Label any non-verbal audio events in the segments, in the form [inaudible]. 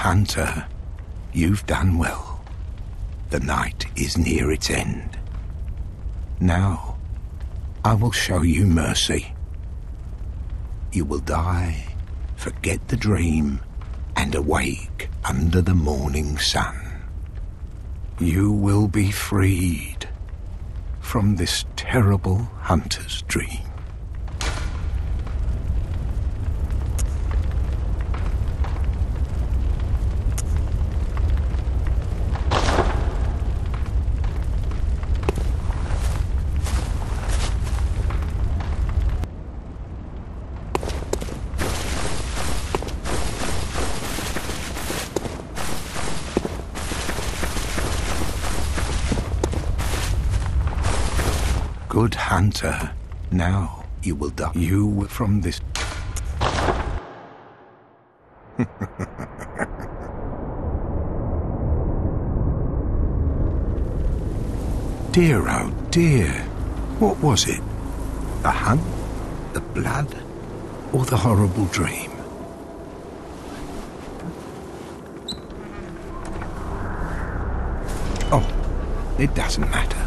Hunter, you've done well. The night is near its end. Now, I will show you mercy. You will die, forget the dream, and awake under the morning sun. You will be freed from this terrible hunter's dream. Now you will die. You from this. [laughs] dear, oh dear. What was it? The hunt? The blood? Or the horrible dream? Oh, it doesn't matter.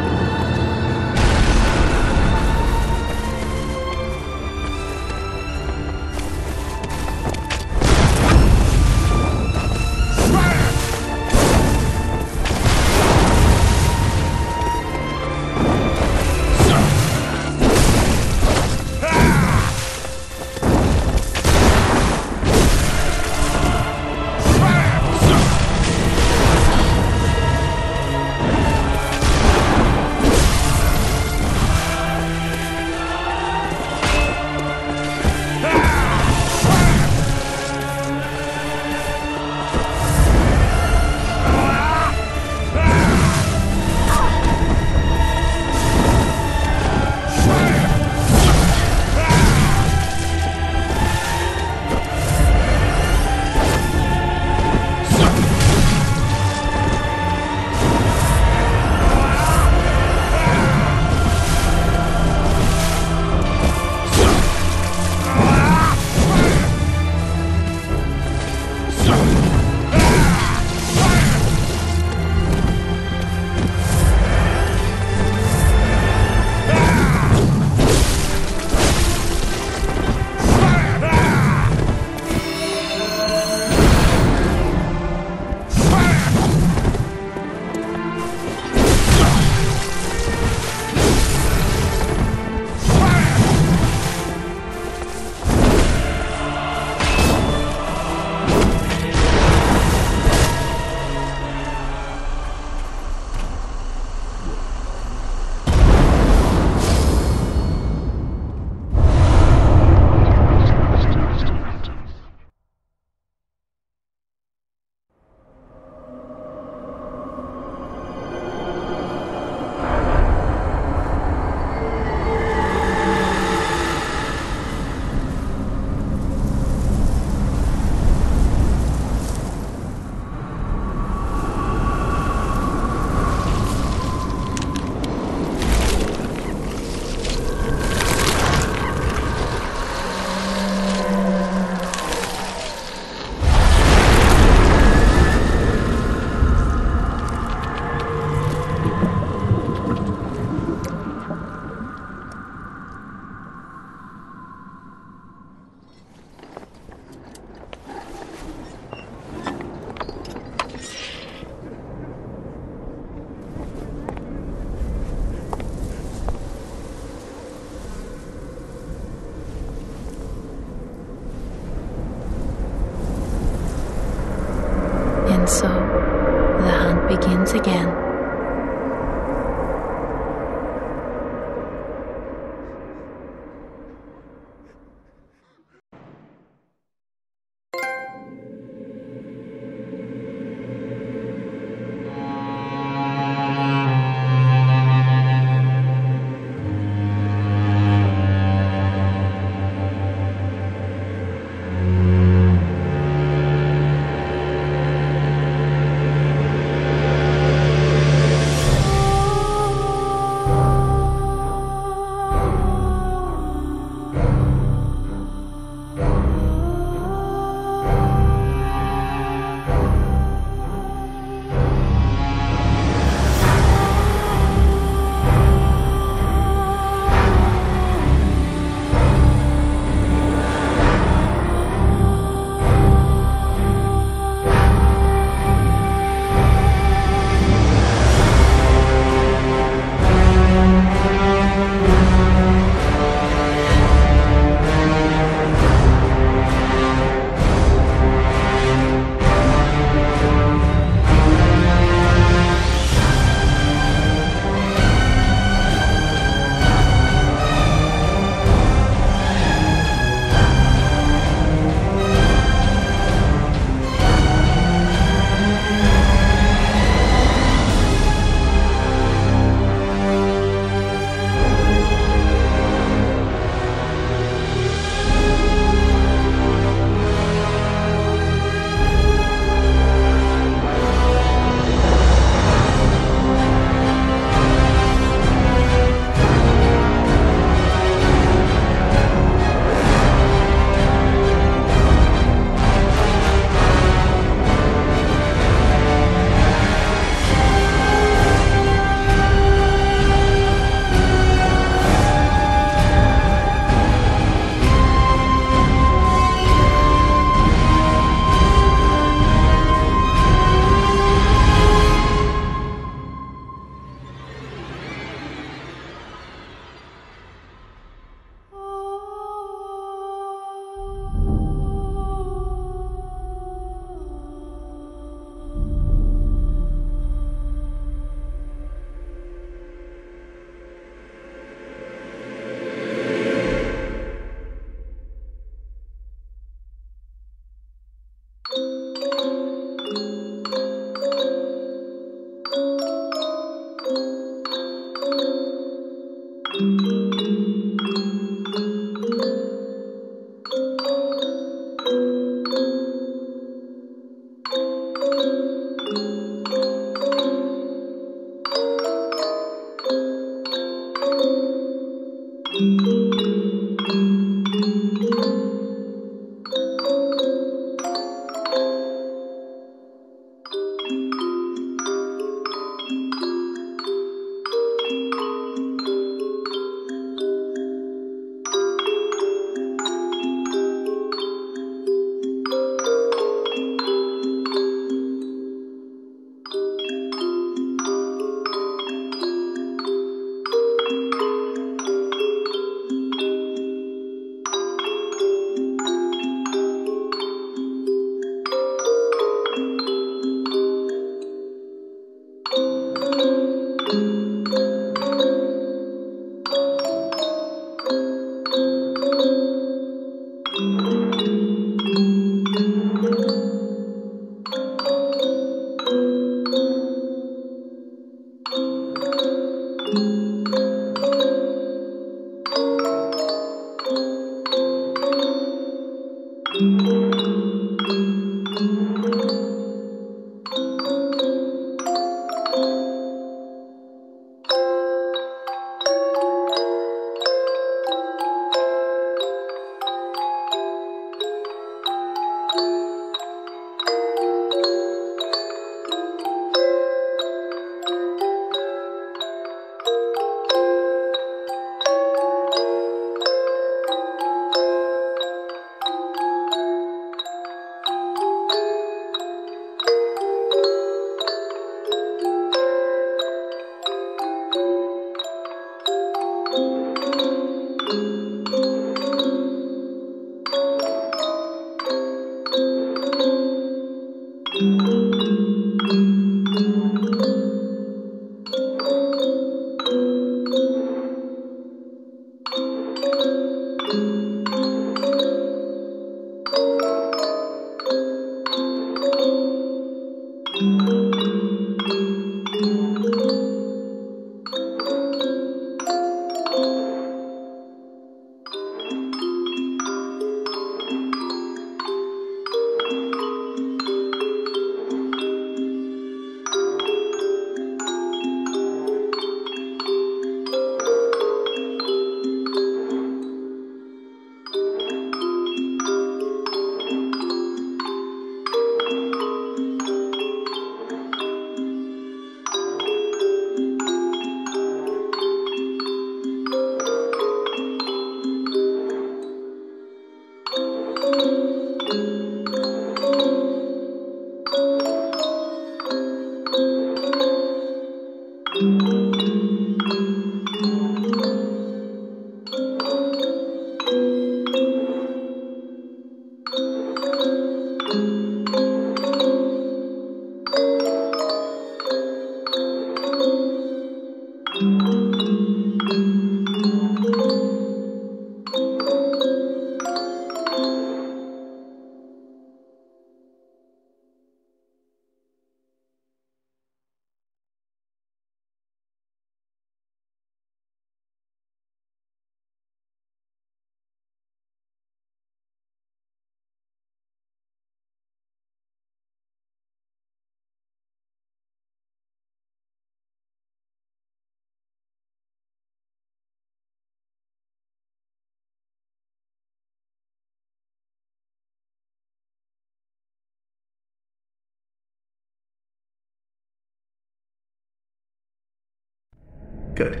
Good.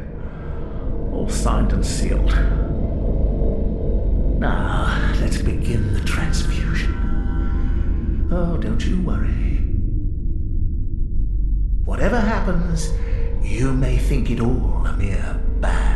All signed and sealed. Now, let's begin the transfusion. Oh, don't you worry. Whatever happens, you may think it all a mere bad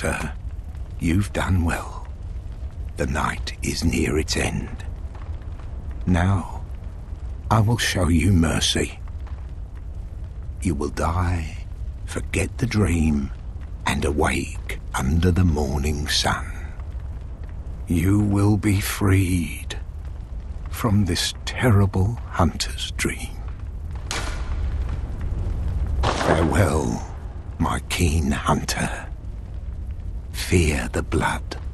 Hunter, you've done well. The night is near its end. Now, I will show you mercy. You will die, forget the dream, and awake under the morning sun. You will be freed from this terrible hunter's dream. Farewell, my keen hunter. Fear the blood.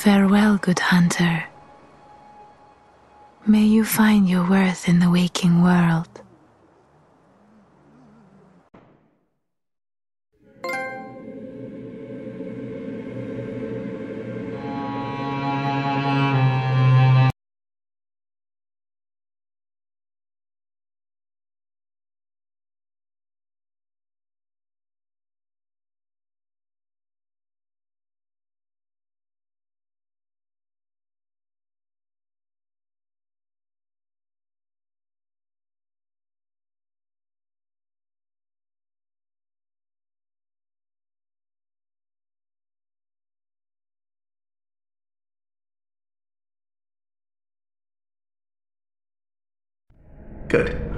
Farewell, good hunter. May you find your worth in the waking world. Good.